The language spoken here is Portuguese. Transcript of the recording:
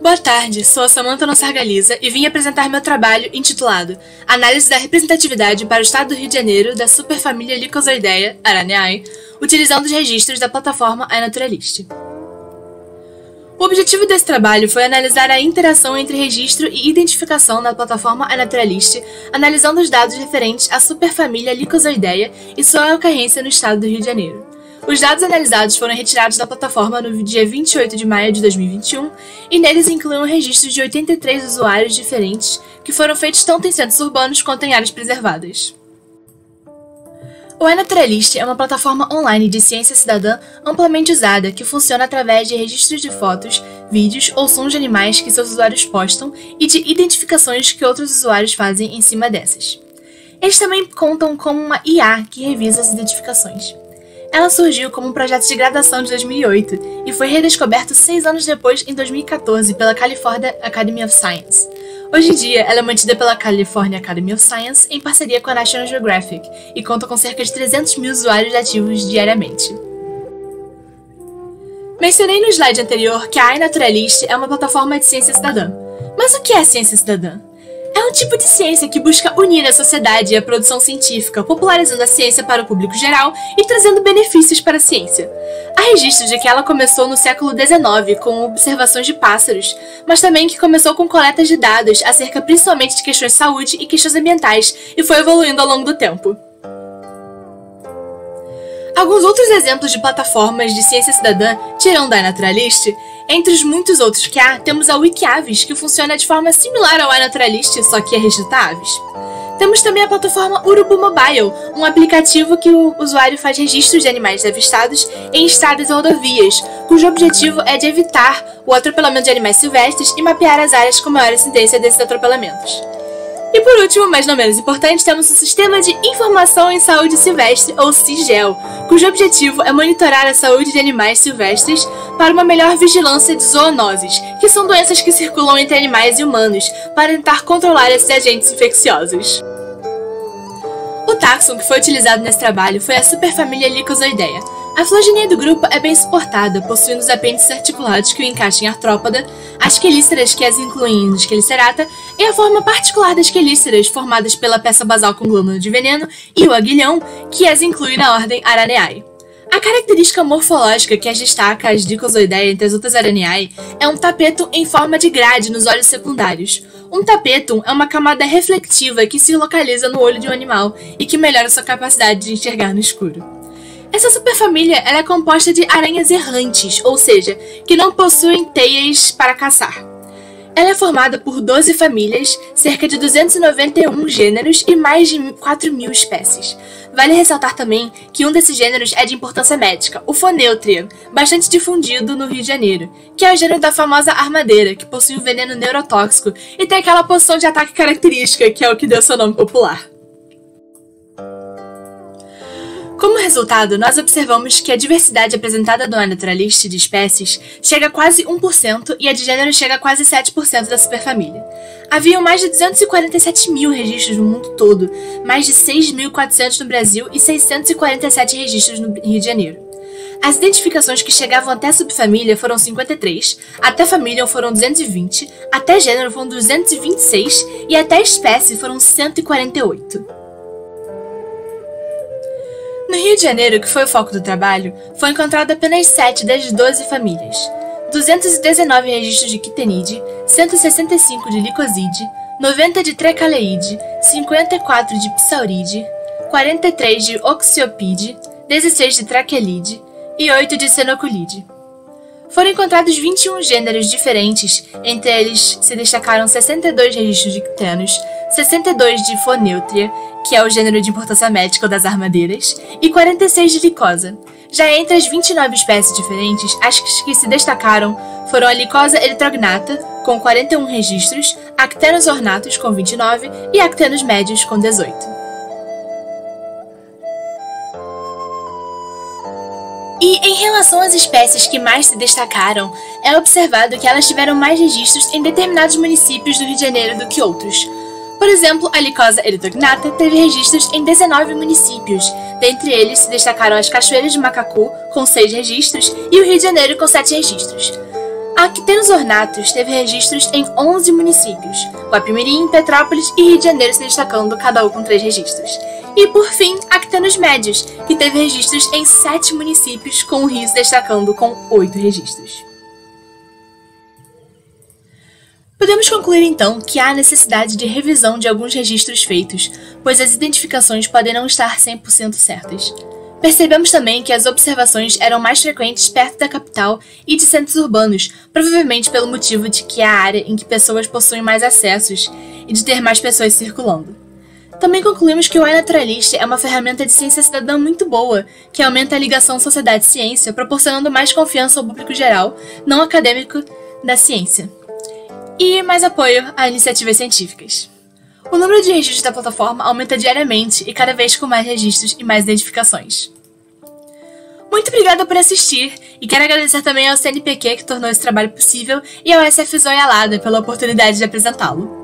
Boa tarde, sou a Samantha Nossargaliza e vim apresentar meu trabalho intitulado Análise da representatividade para o Estado do Rio de Janeiro da superfamília Lycozoideae araneae, utilizando os registros da plataforma iNaturalist. O objetivo desse trabalho foi analisar a interação entre registro e identificação na plataforma iNaturalist, analisando os dados referentes à superfamília Lycozoideae e sua ocorrência no estado do Rio de Janeiro. Os dados analisados foram retirados da plataforma no dia 28 de maio de 2021 e neles incluem um registro de 83 usuários diferentes que foram feitos tanto em centros urbanos quanto em áreas preservadas. O iNaturalist é uma plataforma online de ciência cidadã amplamente usada que funciona através de registros de fotos, vídeos ou sons de animais que seus usuários postam e de identificações que outros usuários fazem em cima dessas. Eles também contam com uma IA que revisa as identificações. Ela surgiu como um projeto de graduação de 2008 e foi redescoberto seis anos depois, em 2014, pela California Academy of Science. Hoje em dia, ela é mantida pela California Academy of Science em parceria com a National Geographic e conta com cerca de 300 mil usuários ativos diariamente. Mencionei no slide anterior que a iNaturalist é uma plataforma de ciência cidadã. Mas o que é ciência cidadã? É um tipo de ciência que busca unir a sociedade e a produção científica, popularizando a ciência para o público geral e trazendo benefícios para a ciência. Há registros de que ela começou no século XIX com observações de pássaros, mas também que começou com coletas de dados acerca principalmente de questões de saúde e questões ambientais e foi evoluindo ao longo do tempo. Alguns outros exemplos de plataformas de ciência cidadã, tirando a Naturalist, entre os muitos outros que há, temos a Wikiaves, que funciona de forma similar ao iNaturalist, só que é restrita a aves. Temos também a plataforma Urubu Mobile, um aplicativo que o usuário faz registros de animais avistados em estradas e rodovias, cujo objetivo é de evitar o atropelamento de animais silvestres e mapear as áreas com maior incidência desses atropelamentos. E por último, mas não menos importante, temos o Sistema de Informação em Saúde Silvestre, ou CIGEL, cujo objetivo é monitorar a saúde de animais silvestres para uma melhor vigilância de zoonoses, que são doenças que circulam entre animais e humanos, para tentar controlar esses agentes infecciosos. O táxon que foi utilizado nesse trabalho foi a superfamília Lycozoidea, a filogenia do grupo é bem suportada, possuindo os apêndices articulados que o encaixam em artrópoda, as quelíceras que as incluem em esquelicerata e a forma particular das quelíceras, formadas pela peça basal com glândula de veneno, e o aguilhão, que as inclui na ordem Araneae. A característica morfológica que as destaca as Dicozoideae entre as outras Araneae é um tapetum em forma de grade nos olhos secundários. Um tapetum é uma camada reflectiva que se localiza no olho de um animal e que melhora sua capacidade de enxergar no escuro. Essa superfamília é composta de aranhas errantes, ou seja, que não possuem teias para caçar. Ela é formada por 12 famílias, cerca de 291 gêneros e mais de 4 mil espécies. Vale ressaltar também que um desses gêneros é de importância médica, o Foneutria, bastante difundido no Rio de Janeiro, que é o gênero da famosa armadeira, que possui um veneno neurotóxico e tem aquela posição de ataque característica, que é o que deu seu nome popular. Como resultado, nós observamos que a diversidade apresentada no Naturalist de espécies chega a quase 1% e a de gênero chega a quase 7% da superfamília. Haviam mais de 247 mil registros no mundo todo, mais de 6.400 no Brasil e 647 registros no Rio de Janeiro. As identificações que chegavam até subfamília foram 53, até família foram 220, até gênero foram 226 e até espécie foram 148. No Rio de Janeiro, que foi o foco do trabalho, foi encontrado apenas 7 das 12 famílias. 219 registros de quitenide, 165 de licoside, 90 de trecaleide, 54 de psauride, 43 de oxiopide, 16 de traquelide e 8 de senoculide. Foram encontrados 21 gêneros diferentes, entre eles se destacaram 62 registros de ctenos, 62 de Foneutria, que é o gênero de importância médica das armadeiras, e 46 de Licosa. Já entre as 29 espécies diferentes, as que se destacaram foram a Licosa eritrognata, com 41 registros, Actenos ornatus, com 29 e Actenos médios, com 18. E em relação às espécies que mais se destacaram, é observado que elas tiveram mais registros em determinados municípios do Rio de Janeiro do que outros. Por exemplo, a licosa eritognata teve registros em 19 municípios, dentre eles se destacaram as Cachoeiras de Macacu, com 6 registros, e o Rio de Janeiro, com 7 registros. A Actenos Ornatos teve registros em 11 municípios, Guapimirim, Petrópolis e Rio de Janeiro se destacando, cada um com 3 registros. E por fim, Actenos Médios, que teve registros em 7 municípios, com o Rio se destacando com 8 registros. Podemos concluir então que há necessidade de revisão de alguns registros feitos, pois as identificações podem não estar 100% certas. Percebemos também que as observações eram mais frequentes perto da capital e de centros urbanos, provavelmente pelo motivo de que é a área em que pessoas possuem mais acessos e de ter mais pessoas circulando. Também concluímos que o iNaturalist é uma ferramenta de ciência cidadã muito boa, que aumenta a ligação sociedade-ciência, proporcionando mais confiança ao público geral, não acadêmico, da ciência e mais apoio a iniciativas científicas. O número de registros da plataforma aumenta diariamente e cada vez com mais registros e mais identificações. Muito obrigada por assistir e quero agradecer também ao CNPq que tornou esse trabalho possível e ao SF Zoialada pela oportunidade de apresentá-lo.